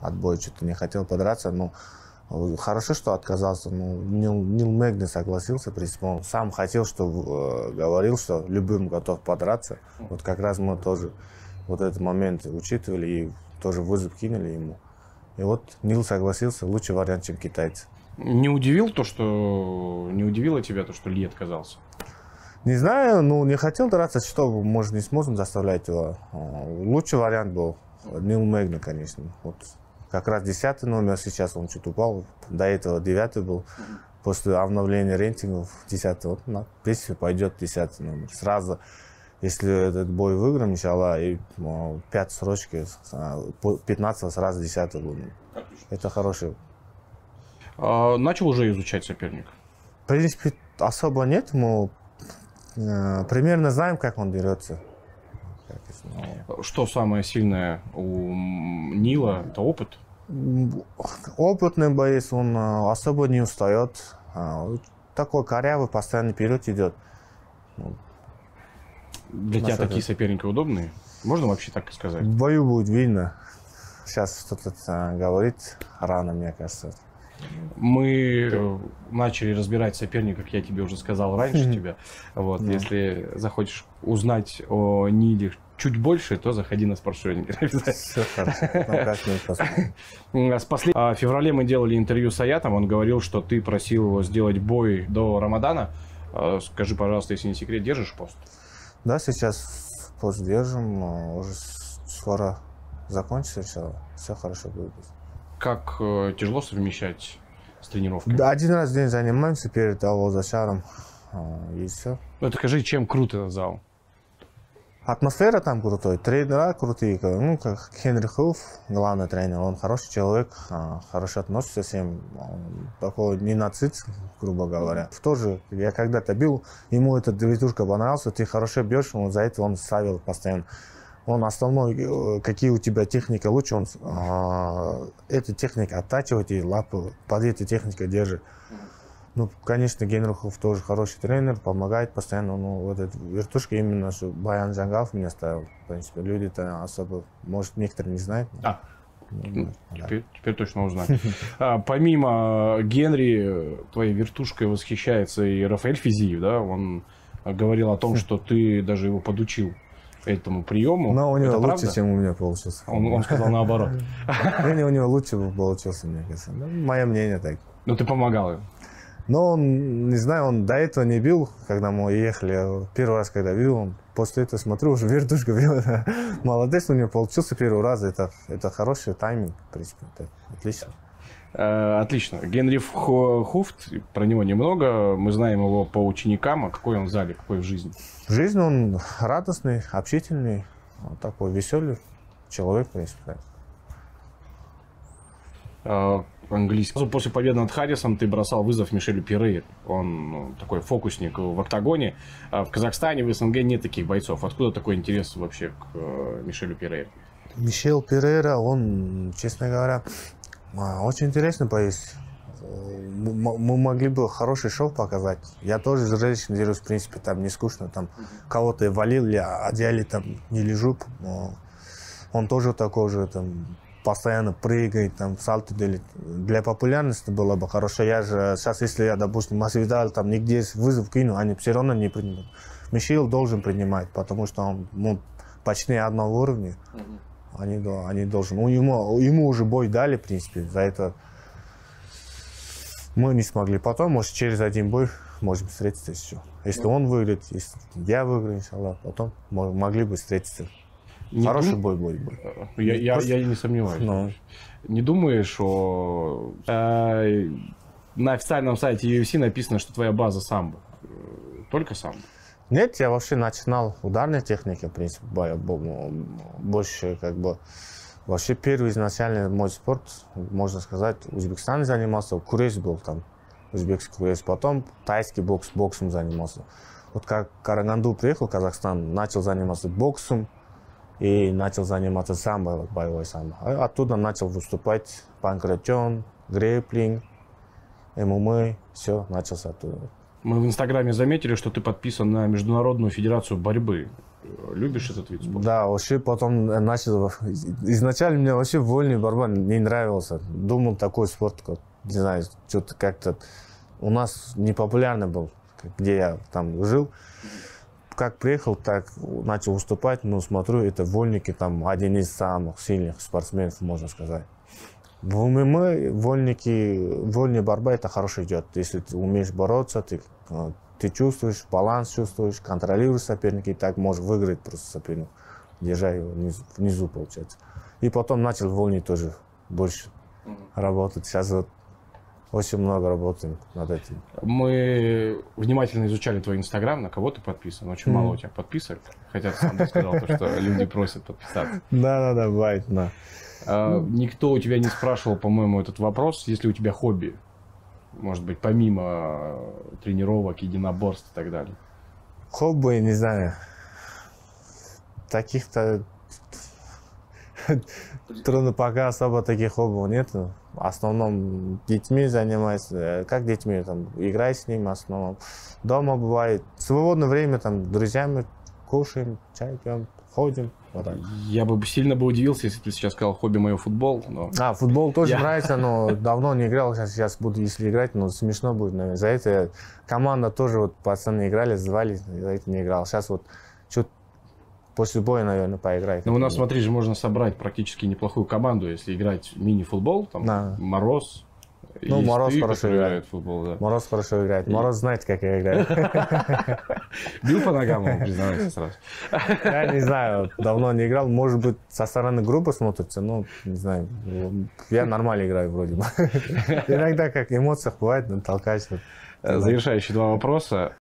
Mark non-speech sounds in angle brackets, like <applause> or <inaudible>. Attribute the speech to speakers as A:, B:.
A: от боя, что-то не хотел подраться, но Хорошо, что отказался. Ну, Нил, Нил Мэгни согласился, в принципе, он сам хотел, что э, говорил, что любым готов подраться. Вот как раз мы тоже вот этот момент учитывали и тоже вызов кинули ему. И вот Нил согласился, лучший вариант, чем китайцы.
B: Не удивил то, что не удивило тебя то, что Ли отказался?
A: Не знаю, ну не хотел драться, что может не сможем заставлять его. Лучший вариант был Нил Мэгни, конечно. Вот как раз десятый номер, сейчас он чуть упал, до этого девятый был. После обновления рейтингов десятый, вот, на, в принципе, пойдет десятый номер. Сразу, если этот бой выиграем, иншалла, и ну, пять срочки, 15 а, сразу десятый будет. Это хороший.
B: А, начал уже изучать соперника?
A: В принципе, особо нет, мы э, примерно знаем, как он дерется.
B: Что самое сильное у Нила? Это опыт?
A: Опытный боец, он э, особо не устает. А, такой корявый, постоянно вперед идет.
B: Ну, Для тебя такие соперники удобные? Можно вообще так сказать?
A: В бою будет видно. Сейчас что-то э, говорить рано, мне кажется.
B: Мы э, начали разбирать соперника, как я тебе уже сказал раньше mm-hmm. тебя. Вот, mm-hmm. если захочешь узнать о Ниле чуть больше, то заходи на спортшеринг. <laughs> Все хорошо. С послед... А, в феврале мы делали интервью с Аятом. Он говорил, что ты просил его сделать бой до Рамадана. А, скажи, пожалуйста, если не секрет, держишь пост?
A: Да, сейчас пост держим. Уже скоро закончится все. Все хорошо будет
B: как э, тяжело совмещать с тренировкой?
A: Да, один раз в день занимаемся перед Алло-Зашаром. А, и все.
B: Ну, это скажи, чем крут этот зал?
A: Атмосфера там крутой, тренера крутые. Ну, как Хенри Хуф, главный тренер, он хороший человек, а, хорошо относится всем. Он такой не нацист, грубо говоря. Тоже, я когда-то бил, ему эта движушка понравился, ты хорошо бьешь, он за это он ставил постоянно он основной, э, какие у тебя техника лучше, он а, эту технику оттачивает и лапы под этой техникой держит. Ну, конечно, Генрихов тоже хороший тренер, помогает постоянно. Ну, вот эта вертушка именно, что Баян Джангав меня ставил. В принципе, люди-то особо, может, некоторые не знают.
B: А, ну, теперь, теперь точно узнать. а, помимо Генри, твоей вертушкой восхищается и Рафаэль Физиев, да? Он говорил о том, что ты даже его подучил этому приему.
A: Но у него Это лучше, правда? чем у меня получился.
B: Он, он сказал наоборот. <laughs>
A: Не, у него лучше получился, мне кажется. Ну, мое мнение так.
B: Ну, ты помогал ему.
A: Но он, не знаю, он до этого не бил, когда мы ехали. Первый раз, когда бил, он после этого смотрю, уже вертушка <laughs> бил. Молодец, у него получился первый раз. Это, это хороший тайминг, в принципе. Это отлично.
B: Э, отлично. Генри Хуфт, про него немного. Мы знаем его по ученикам. А какой он в зале, какой в жизни?
A: В жизни он радостный, общительный, вот такой веселый человек, в принципе.
B: Uh, английский. После победы над Харрисом ты бросал вызов Мишелю Пирейр. Он ну, такой фокусник в октагоне. А в Казахстане, в СНГ нет таких бойцов. Откуда такой интерес вообще к uh, Мишелю Пирейру?
A: Мишель Пирейра, он, честно говоря, очень интересно поесть. Мы могли бы хороший шоу показать. Я тоже зрелищно делюсь, в принципе, там не скучно. Там кого-то валил, я одеяли там не лежу. Он тоже такой же, там, постоянно прыгает, там, сальто делит. Для популярности было бы хорошо. Я же сейчас, если я, допустим, Масвидал, там, нигде вызов кину, они все равно не принимают. Мишел должен принимать, потому что он ну, почти одного уровня. Они, они должны. Ну, ему, ему уже бой дали, в принципе, за это мы не смогли. Потом, может, через один бой можем встретиться еще. Если он выиграет, если я выиграю, иншаллах, потом могли бы встретиться. Не Хороший дум... бой будет.
B: Я, я, Просто... я не сомневаюсь. Но... Ну. Не думаешь, что э, на официальном сайте UFC написано, что твоя база самбо? Только самбо?
A: Нет, я вообще начинал ударной техники, в принципе, больше как бы... Вообще первый изначально мой спорт, можно сказать, в Узбекистане занимался, курец был там, узбекский курец. Потом тайский бокс, боксом занимался. Вот как Караганду приехал в Казахстан, начал заниматься боксом и начал заниматься самбо, боевой самбо. А оттуда начал выступать панкратион, грейплинг, ММА, все, начался оттуда.
B: Мы в Инстаграме заметили, что ты подписан на Международную Федерацию борьбы. Любишь этот вид спорта?
A: Да, вообще потом начал... Изначально мне вообще вольный борьба не нравился. Думал, такой спорт, как, не знаю, что-то как-то у нас не популярный был, где я там жил. Как приехал, так начал выступать, но смотрю, это вольники, там один из самых сильных спортсменов, можно сказать. В ММА вольники, вольная борьба это хорошо идет. Если ты умеешь бороться, ты, э, ты чувствуешь, баланс чувствуешь, контролируешь соперника, и так можешь выиграть просто соперника, держа его внизу, внизу получается. И потом начал вольней тоже больше работать. Сейчас вот очень много работаем над этим.
B: Мы внимательно изучали твой инстаграм, на кого ты подписан. Очень mm. мало у тебя подписок. Хотя ты сам сказал, что люди просят подписаться. <laughs>
A: Да-да-да, бывает, да.
B: А, никто у тебя не спрашивал, по-моему, этот вопрос, если у тебя хобби, может быть, помимо тренировок, единоборств и так далее.
A: Хобби, не знаю, таких-то трудно пока особо таких хобби нет. В основном детьми занимаюсь. Как детьми? Там, играю с ними в основном. Дома бывает. Свободное время там друзьями кушаем, чай пьем, ходим. Вот так.
B: Я бы сильно бы удивился, если ты сейчас сказал хобби мое футбол. Но...
A: А, футбол тоже я... нравится, но <laughs> давно не играл. Сейчас, сейчас буду, если играть, но смешно будет, наверное. За это команда тоже, вот пацаны играли, звали, за это не играл. Сейчас вот что после боя, наверное, поиграть.
B: Ну, у нас, смотри же, можно собрать практически неплохую команду, если играть мини-футбол, там, да. Мороз,
A: ну, Мороз хорошо играет. в футбол, да. Мороз хорошо играет. Мороз знает, как я играю. <laughs>
B: Бил по ногам, признавайся сразу.
A: Я не знаю, давно не играл. Может быть, со стороны группы смотрится, но не знаю. Я нормально играю вроде бы. <laughs> Иногда, как эмоциях бывает, толкаешь.
B: Завершающие два вопроса.